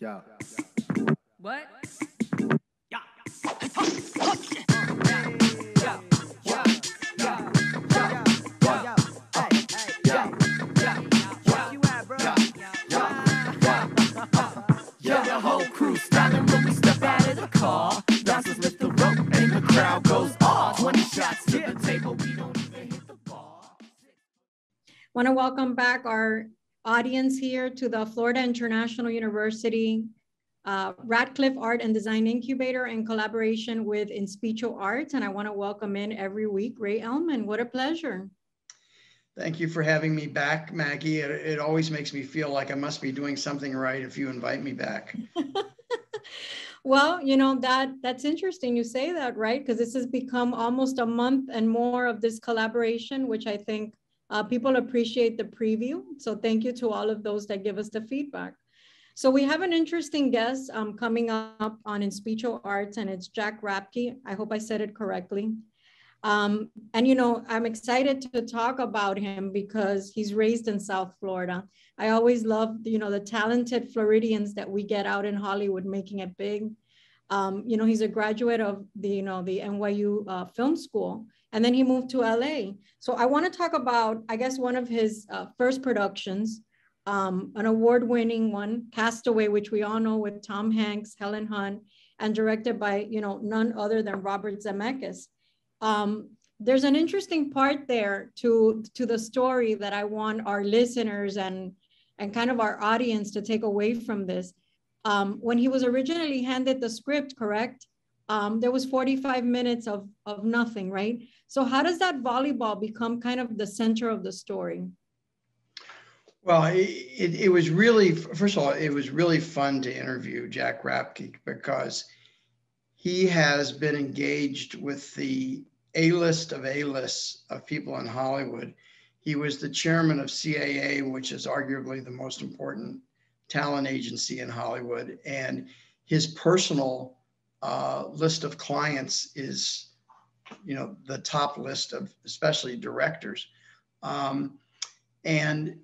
Yeah. What? Yeah, Yeah. Yeah. Yeah. the whole crew styling when we step out of the car. Dancers lift the rope and the crowd goes off. 20 shots to the table, we don't even hit the bar. Want to welcome back our audience here to the Florida International University uh, Ratcliffe Art and Design Incubator in collaboration with Inspicio Arts. And I want to welcome in every week Ray Elman. What a pleasure. Thank you for having me back, Maggie. It, it, always makes me feel like I must be doing something right if you invite me back. well, you know that that's interesting. You say that, right? Because this has become almost a month and more of this collaboration, which I think uh, people appreciate the preview. So thank you to all of those that give us the feedback. So we have an interesting guest um, coming up on Inspicio Arts, and it's Jack Rapke. I hope I said it correctly. Um, and you know, I'm excited to talk about him because he's raised in South Florida. I always love, you know, the talented Floridians that we get out in Hollywood making it big. Um, you know, he's a graduate of the, you know, the NYU uh, Film School, and then he moved to LA. So I want to talk about, I guess, one of his uh, first productions, um, an award-winning one, Castaway, which we all know with Tom Hanks, Helen Hunt, and directed by, you know, none other than Robert Zemeckis um, there's an interesting part there to to the story that I want our listeners and and kind of our audience to take away from this. Um, when he was originally handed the script, correct? Um, there was 45 minutes of of nothing, right? So how does that volleyball become kind of the center of the story? Well, it, it, it was really first of all, it was really fun to interview Jack Rapke because he has been engaged with the A list of A lists of people in Hollywood. He was the chairman of CAA, which is arguably the most important talent agency in Hollywood. And his personal uh, list of clients is, you know, the top list of especially directors. Um, and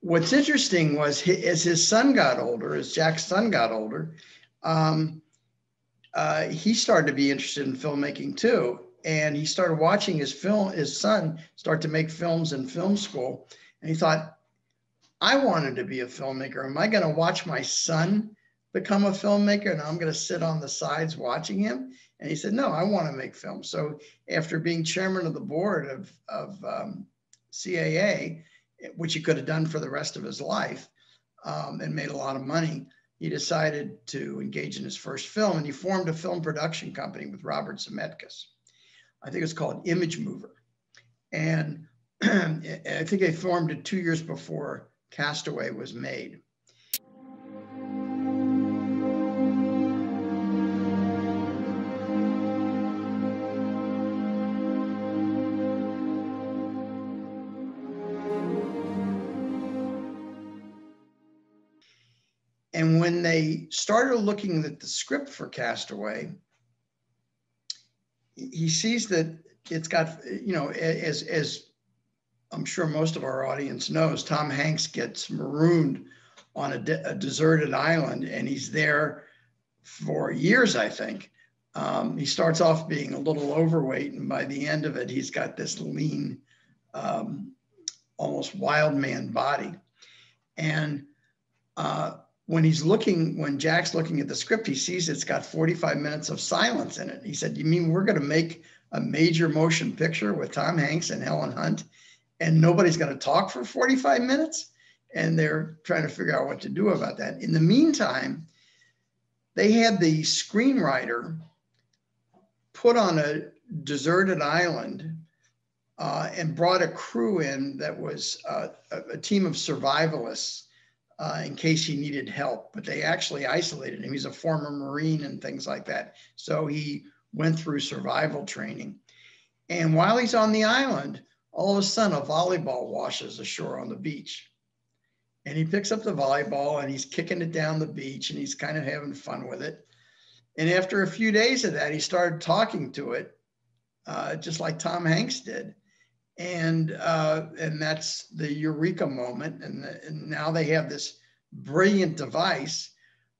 what's interesting was his, as his son got older, as Jack's son got older, um, uh, he started to be interested in filmmaking too. And he started watching his film, his son start to make films in film school. And he thought, I wanted to be a filmmaker. Am I going to watch my son become a filmmaker and I'm going to sit on the sides watching him? And he said, No, I want to make films. So after being chairman of the board of, of um, CAA, which he could have done for the rest of his life um, and made a lot of money, he decided to engage in his first film and he formed a film production company with Robert Zemeckis. I think it's called Image Mover. And I think they formed it two years before Castaway was made. And when they started looking at the script for Castaway, he sees that it's got, you know, as, as I'm sure most of our audience knows, Tom Hanks gets marooned on a, de- a deserted island and he's there for years, I think. Um, he starts off being a little overweight, and by the end of it, he's got this lean, um, almost wild man body. And uh, when he's looking, when Jack's looking at the script, he sees it's got 45 minutes of silence in it. He said, You mean we're going to make a major motion picture with Tom Hanks and Helen Hunt and nobody's going to talk for 45 minutes? And they're trying to figure out what to do about that. In the meantime, they had the screenwriter put on a deserted island uh, and brought a crew in that was uh, a, a team of survivalists uh, in case he needed help. But they actually isolated him. He's a former Marine and things like that. So he went through survival training. And while he's on the island, all of a sudden a volleyball washes ashore on the beach. And he picks up the volleyball and he's kicking it down the beach and he's kind of having fun with it. And after a few days of that, he started talking to it, uh, just like Tom Hanks did and uh, and that's the eureka moment and, the, and now they have this brilliant device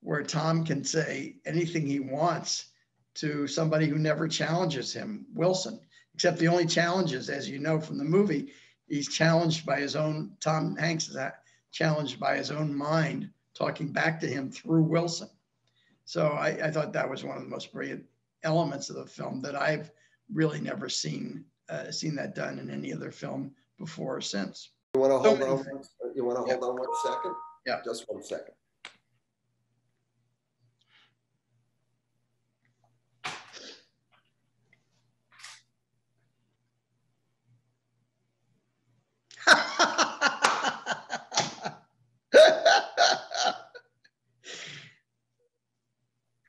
where Tom can say anything he wants to somebody who never challenges him, Wilson. Except the only challenges, as you know from the movie, he's challenged by his own, Tom Hanks is challenged by his own mind, talking back to him through Wilson. So I, I thought that was one of the most brilliant elements of the film that I've really never seen uh, seen that done in any other film before or since. You want to hold many on? things. You want to hold on one second? Yeah. Just one second.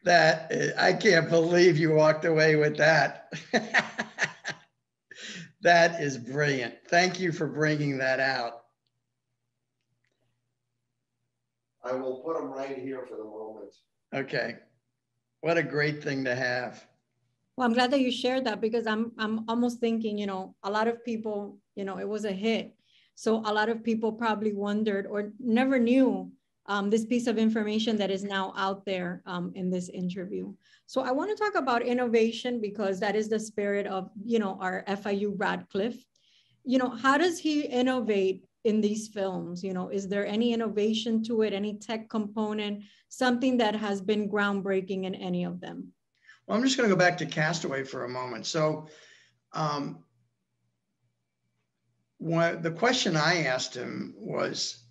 That is- I can't believe you walked away with that. that is brilliant. Thank you for bringing that out. I will put them right here for the moment. Okay. What a great thing to have. Well, I'm glad that you shared that because I'm I'm almost thinking, you know, a lot of people, you know, it was a hit. So a lot of people probably wondered or never knew um, this piece of information that is now out there um, in this interview. So I want to talk about innovation because that is the spirit of, you know, our FIU Ratcliffe. You know, how does he innovate in these films? You know, is there any innovation to it, any tech component, something that has been groundbreaking in any of them? Well, I'm just going to go back to Castaway for a moment. So, um, what the question I asked him was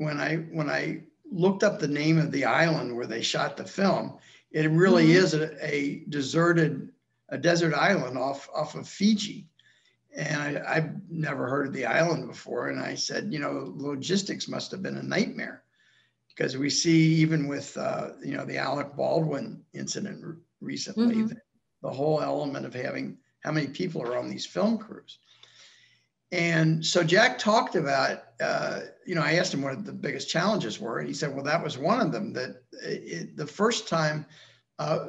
when I when I looked up the name of the island where they shot the film, it really Mhm. is a, a deserted a desert island off off of Fiji. And I, I've never heard of the island before. And I said, you know, logistics must have been a nightmare because we see even with uh, you know the Alec Baldwin incident recently, Mhm. the, the whole element of having how many people are on these film crews. And so Jack talked about, uh, you know, I asked him what the biggest challenges were, and he said, well, that was one of them. That it, the first time uh,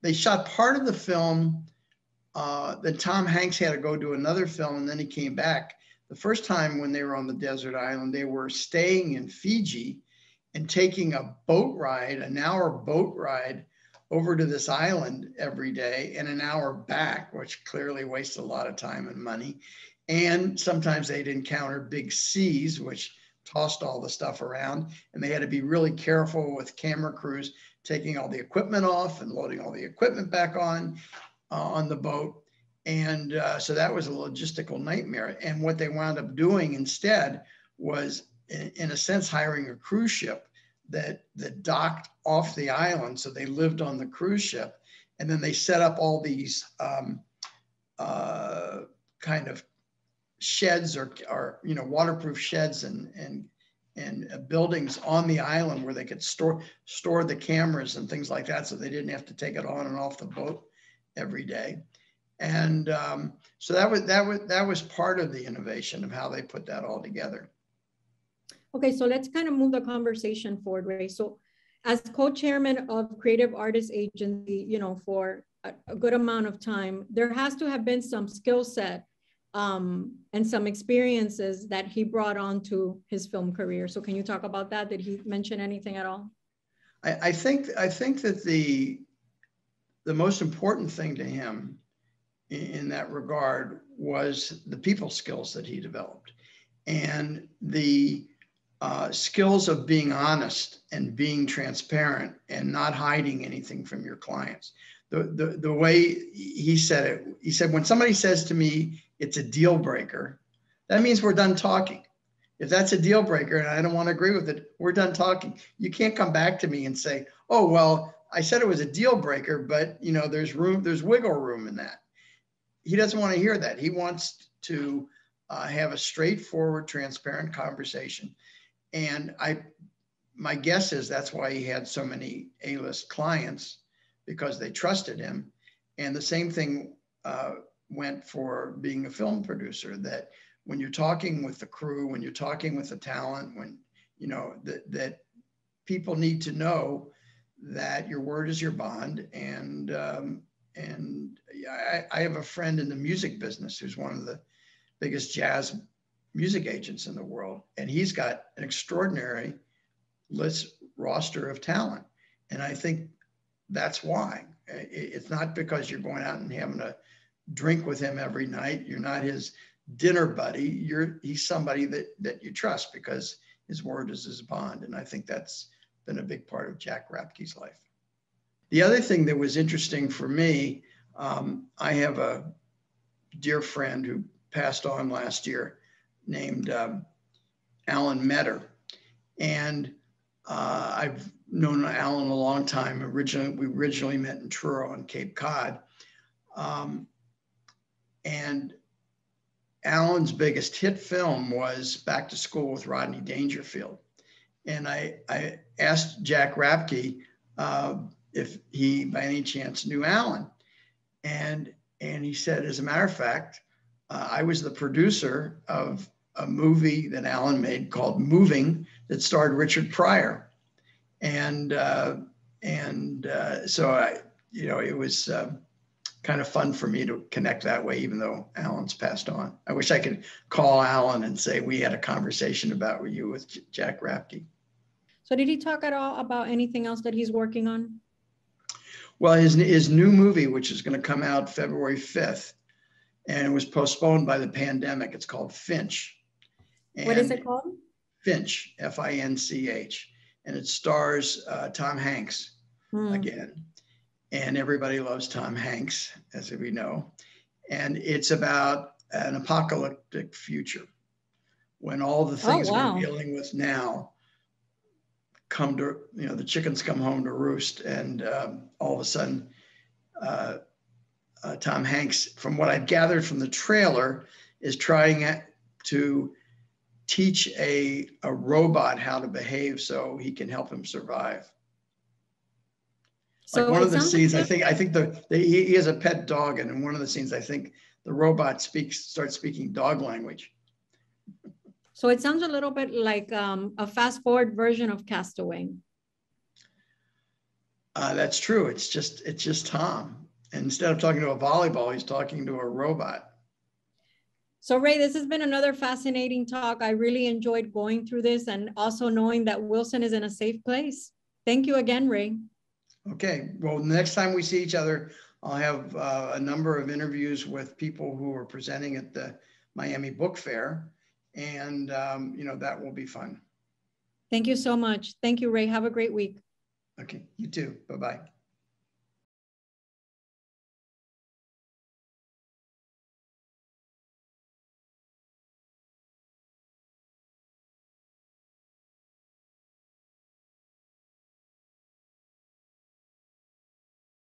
they shot part of the film, uh, that Tom Hanks had to go do another film, and then he came back. The first time when they were on the desert island, they were staying in Fiji and taking a boat ride, an hour boat ride over to this island every day and an hour back, which clearly wastes a lot of time and money. And sometimes they'd encounter big seas, which tossed all the stuff around. And they had to be really careful with camera crews taking all the equipment off and loading all the equipment back on uh, on the boat. And uh, so that was a logistical nightmare. And what they wound up doing instead was, in, in a sense, hiring a cruise ship that that docked off the island. So they lived on the cruise ship, and then they set up all these um, uh, kind of sheds or, or you know waterproof sheds and and and buildings on the island where they could store store the cameras and things like that, so they didn't have to take it on and off the boat every day. And um, so that was that was that was part of the innovation of how they put that all together. Okay, so let's kind of move the conversation forward, Ray. So as co-chairman of Creative Artists Agency, you know, for a, a good amount of time, there has to have been some skill set um, and some experiences that he brought onto his film career. So can you talk about that? Did he mention anything at all? I, I think I think that the the most important thing to him in, in that regard was the people skills that he developed and the uh, skills of being honest and being transparent and not hiding anything from your clients. The, the, the way he said it, he said, when somebody says to me, it's a deal breaker, that means we're done talking. If that's a deal breaker and I don't want to agree with it, we're done talking. You can't come back to me and say, oh, well, I said it was a deal breaker, but you know, there's room, there's wiggle room in that. He doesn't want to hear that. He wants to uh, have a straightforward, transparent conversation. And I, my guess is that's why he had so many A-list clients because they trusted him. And the same thing uh, went for being a film producer. That when you're talking with the crew, when you're talking with the talent, when you know that that people need to know that your word is your bond. And um, and I, I have a friend in the music business who's one of the biggest jazz music agents in the world, and he's got an extraordinary list roster of talent. And I think that's why. It's not because you're going out and having a drink with him every night. You're not his dinner buddy. You're he's somebody that that you trust because his word is his bond. And I think that's been a big part of Jack Rapke's life. The other thing that was interesting for me, um, I have a dear friend who passed on last year named um, Alan Metter. And uh, I've known Alan a long time. Originally, we originally met in Truro on Cape Cod. Um, Alan's biggest hit film was Back to School with Rodney Dangerfield. And I, I asked Jack Rapke uh, if he, by any chance, knew Alan. And, and he said, as a matter of fact, uh, I was the producer of a movie that Alan made called Moving that starred Richard Pryor. And, uh, and uh, so I, you know, it was um, kind of fun for me to connect that way, even though Alan's passed on. I wish I could call Alan and say, we had a conversation about you with J- Jack Rapke. So did he talk at all about anything else that he's working on? Well, his, his new movie, which is going to come out February 5th, and it was postponed by the pandemic, it's called Finch. What is it called? Finch, F I N C H. And it stars uh, Tom Hanks Hmm. again. And everybody loves Tom Hanks, as we know. And it's about an apocalyptic future when all the things wow. we're dealing with now come to, you know, the chickens come home to roost. And um, all of a sudden, uh, uh, Tom Hanks, from what I've gathered from the trailer, is trying to teach a, a robot how to behave so he can help him survive. Like one of the sounds like scenes, I think, I think the, the he, he has a pet dog, and in one of the scenes, I think the robot speaks, starts speaking dog language. So it sounds a little bit like um, a fast forward version of Castaway. Uh, that's true. It's just, it's just Tom. And instead of talking to a volleyball, he's talking to a robot. So Ray, this has been another fascinating talk. I really enjoyed going through this and also knowing that Wilson is in a safe place. Thank you again, Ray. Okay, well, next time we see each other, I'll have uh, a number of interviews with people who are presenting at the Miami Book Fair. And, um, you know, that will be fun. Thank you so much. Thank you, Ray. Have a great week. Okay, you too. Bye-bye.